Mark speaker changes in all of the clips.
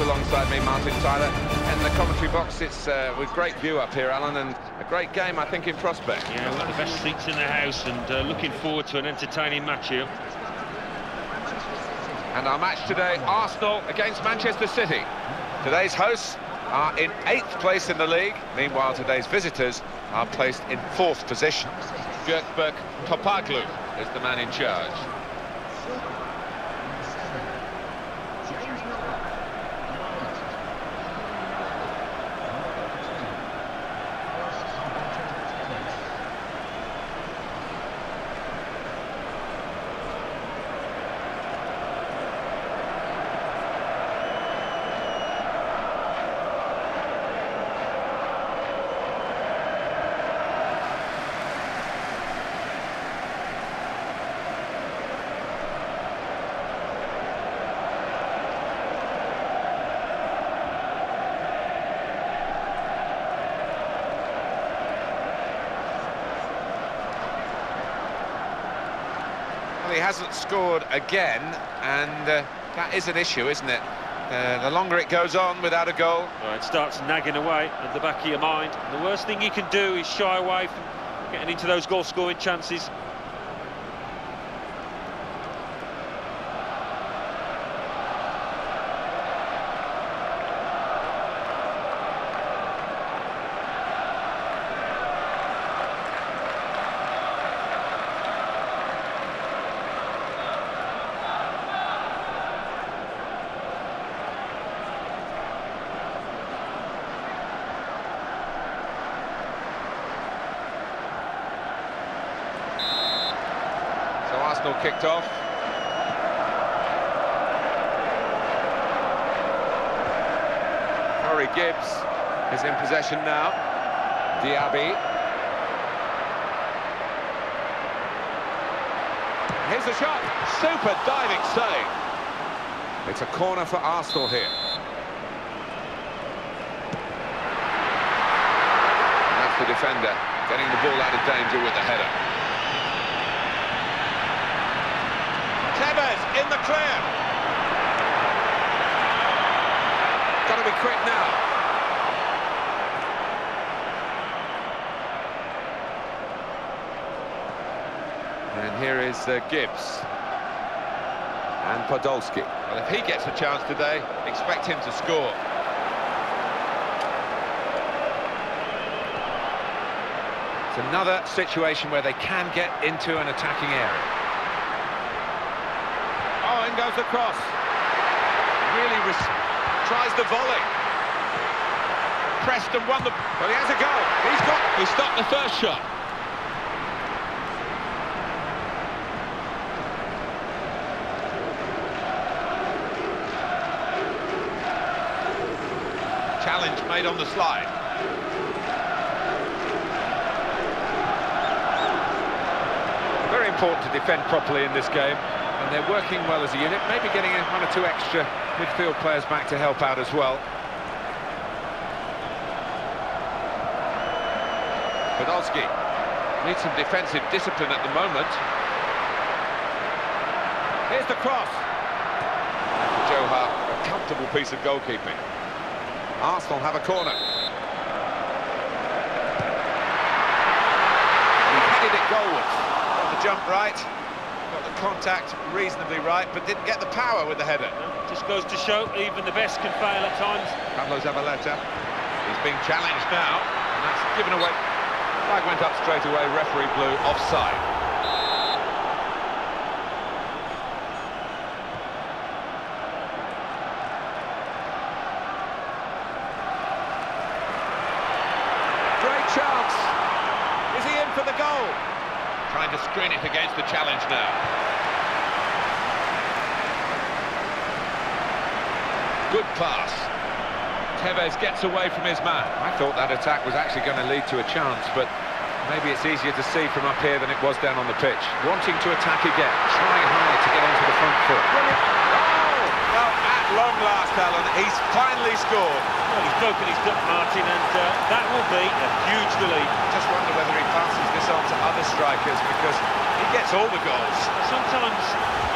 Speaker 1: alongside me, Martin Tyler. In the commentary box, it's uh, with great view up here, Alan, and a great game, I think, in prospect.
Speaker 2: Yeah, we've got the best seats in the house, and uh, looking forward to an entertaining match here.
Speaker 1: And our match today, Arsenal against Manchester City. Today's hosts are in eighth place in the league. Meanwhile, today's visitors are placed in fourth position. Gökberk Topaglu is the man in charge. Hasn't scored again, and uh, that is an issue, isn't it? Uh, the longer it goes on without a goal,
Speaker 2: Well, it starts nagging away at the back of your mind. The worst thing you can do is shy away from getting into those goal-scoring chances.
Speaker 1: Kicked off. Corey Gibbs is in possession now. Diaby. Here's the shot. Super diving save. It's a corner for Arsenal here. That's the defender getting the ball out of danger with the header. Tevez in the clear. Got to be quick now. And here is uh, Gibbs. And Podolski. Well, if he gets a chance today, expect him to score. It's another situation where they can get into an attacking area. In goes the cross. Really res- tries the volley. Preston won the... Well, he has a goal. He's got... He stopped the first shot. Challenge made on the slide. Very important to defend properly in this game, and they're working well as a unit, maybe getting one or two extra midfield players back to help out as well. Podolski needs some defensive discipline at the moment. Here's the cross. And for Joe Hart, a comfortable piece of goalkeeping. Arsenal have a corner. He headed it goalwards. Got the jump right, got the contact reasonably right, but didn't get the power with the header.
Speaker 2: Just goes to show even the best can fail at times.
Speaker 1: Carlos Zabaleta. He's being challenged now, and that's given away. Flag went up straight away, referee blew offside. Great chance. Is he in for the goal? Trying to screen it against the challenge now. Good pass. Tevez gets away from his man. I thought that attack was actually going to lead to a chance, but maybe it's easier to see from up here than it was down on the pitch. Wanting to attack again, trying hard to get onto the front foot long last, Alan. He's finally scored.
Speaker 2: Well, he's broken his duck, Martin, and uh, that will be a huge relief.
Speaker 1: Just wonder whether he passes this on to other strikers because he gets all the goals.
Speaker 2: Sometimes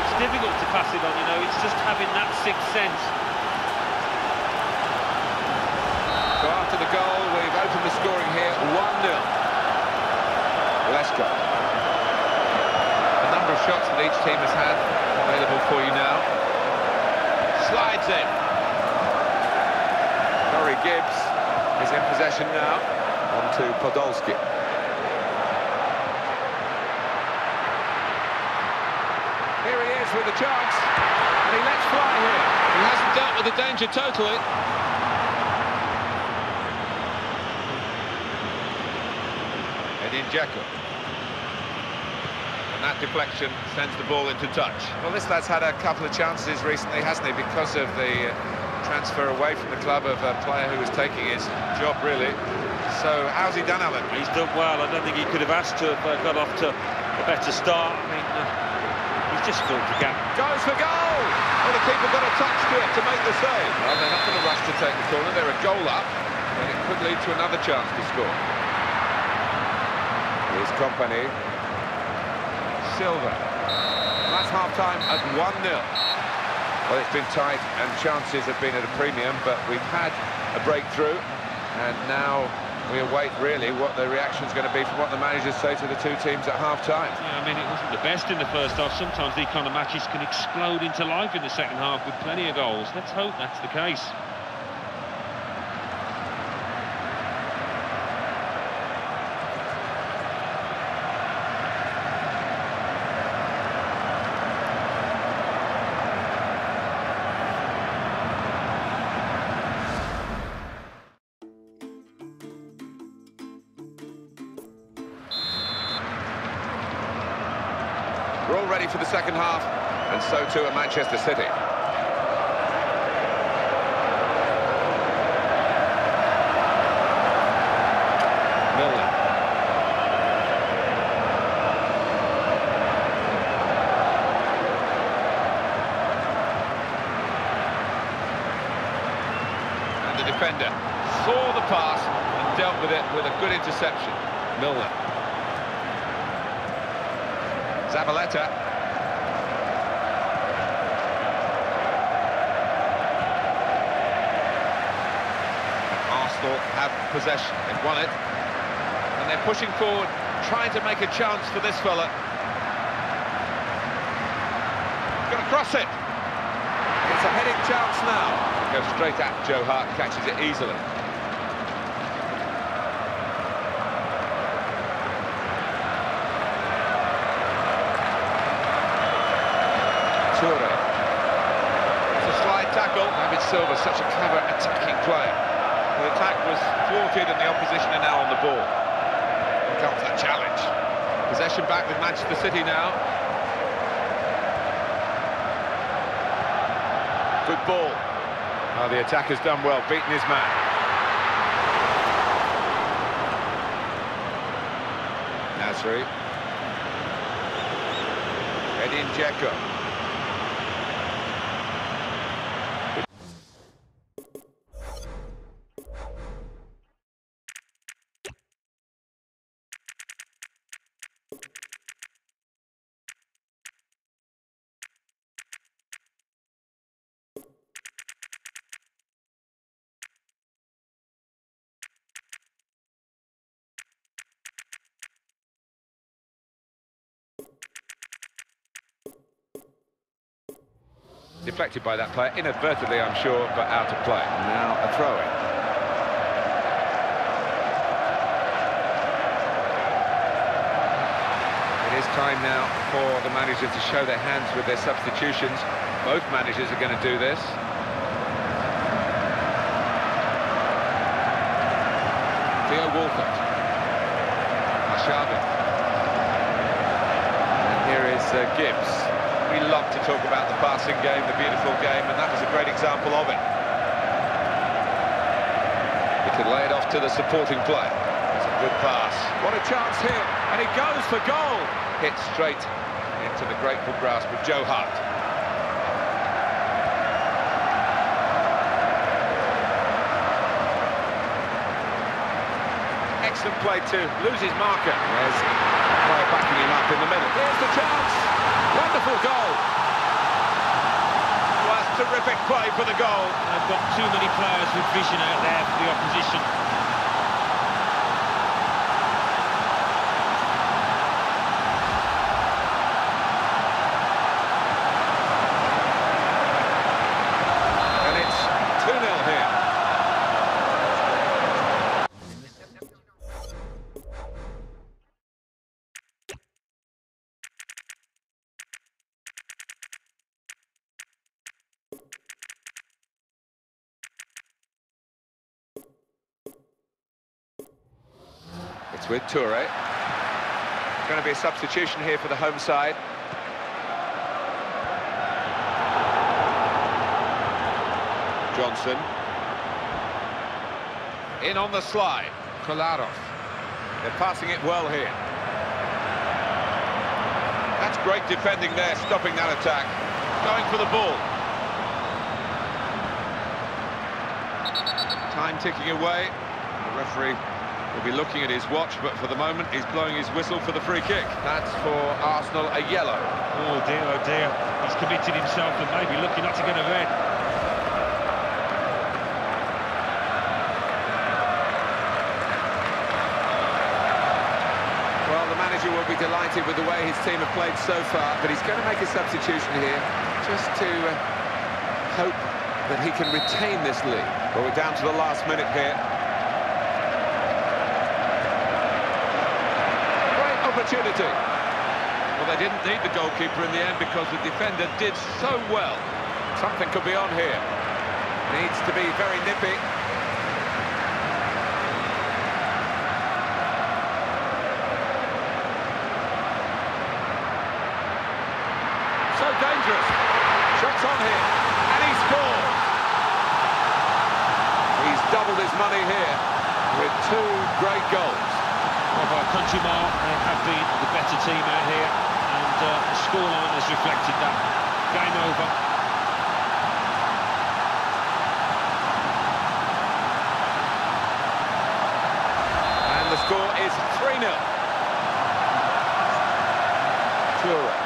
Speaker 2: it's difficult to pass it on, you know. It's just having that sixth sense.
Speaker 1: So after the goal, we've opened the scoring here 1-0. go. A number of shots that each team has had available for you now. Slides in. Corey Gibbs is in possession now. On to Podolski. Here he is with a chance. And he lets fly here.
Speaker 3: He hasn't dealt with the danger totally.
Speaker 1: Edin Dzeko. And that deflection sends the ball into touch. Well, this lad's had a couple of chances recently, hasn't he, because of the uh, transfer away from the club of a player who was taking his job, really. So, how's he done, Alan?
Speaker 2: He's done well. I don't think he could have asked to have uh, got off to a better start. I mean, uh, he's just filled the gap.
Speaker 1: Goes for goal! Well, the keeper got a touch to it to make the save. Well, they're not going to rush to take the corner. They're a goal up, and it could lead to another chance to score. Here's Kompany. Silva. That's half-time at 1-0. Well, it's been tight and chances have been at a premium, but we've had a breakthrough, and now we await really what the reaction's going to be from what the managers say to the two teams at half-time.
Speaker 2: Yeah, I mean, it wasn't the best in the first half. Sometimes these kind of matches can explode into life in the second half with plenty of goals. Let's hope that's the case.
Speaker 1: We're all ready for the second half, and so too at Manchester City. Milner. And the defender saw the pass and dealt with it with a good interception. Milner. Zabaleta. Arsenal have possession. They've won it. And they're pushing forward, trying to make a chance for this fella. To cross it. It's a heading chance now. Goes straight at Joe Hart, catches it easily. Toure. It's a slide tackle. David Silva, such a clever attacking player. The attack was thwarted and the opposition are now on the ball. Here comes that challenge. Possession back with Manchester City now. Good ball. Oh, the attacker's done well, beating his man. Nasri. Edin Dzeko. Deflected by that player, inadvertently I'm sure, but out of play. Now a throw-in. It is time now for the managers to show their hands with their substitutions. Both managers are going to do this. Theo Walcott. Arshavin. And here is uh, Gibbs. We love to talk about the passing game, the beautiful game, and that was a great example of it. He can lay it off to the supporting player. It's a good pass. What a chance here, and he goes for goal. Hit straight into the grateful grasp of Joe Hart. Excellent play too. Loses marker. There's a player backing him up in the middle. Here's the chance. Wonderful goal. Well, that's terrific play for the goal.
Speaker 2: They've got too many players with vision out there for the opposition.
Speaker 1: It's with Toure. Going to be a substitution here for the home side. Johnson. In on the slide. Kolarov. They're passing it well here. That's great defending there, stopping that attack. Going for the ball. Time ticking away. The referee will be looking at his watch, but for the moment he's blowing his whistle for the free kick. That's for Arsenal, a yellow.
Speaker 2: Oh dear, oh dear. He's committed himself and maybe looking not to get a red.
Speaker 1: Well, the manager will be delighted with the way his team have played so far, but he's going to make a substitution here just to uh, hope that he can retain this lead. Well, we're down to the last minute here. Great opportunity. Well, they didn't need the goalkeeper in the end because the defender did so well. Something could be on here. Needs to be very nippy. So dangerous. Shots on here. And he scores. He's doubled his money here with two great goals.
Speaker 2: They have been the better team out here, and uh, the scoreline has reflected that. Game over.
Speaker 1: And the score is 3-0. Toure.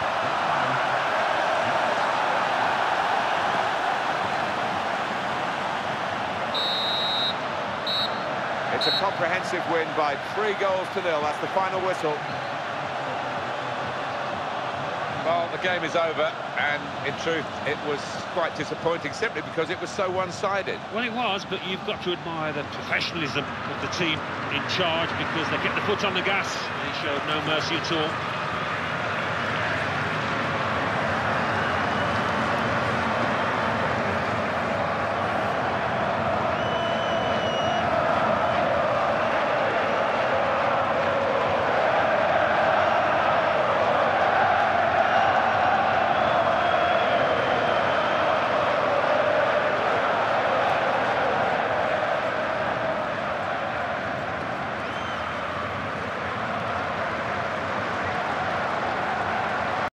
Speaker 1: It's a comprehensive win by three goals to nil. That's the final whistle. Well, the game is over, and in truth, it was quite disappointing simply because it was so one-sided.
Speaker 2: Well, it was, but you've got to admire the professionalism of the team in charge because they kept the foot on the gas. They showed no mercy at all.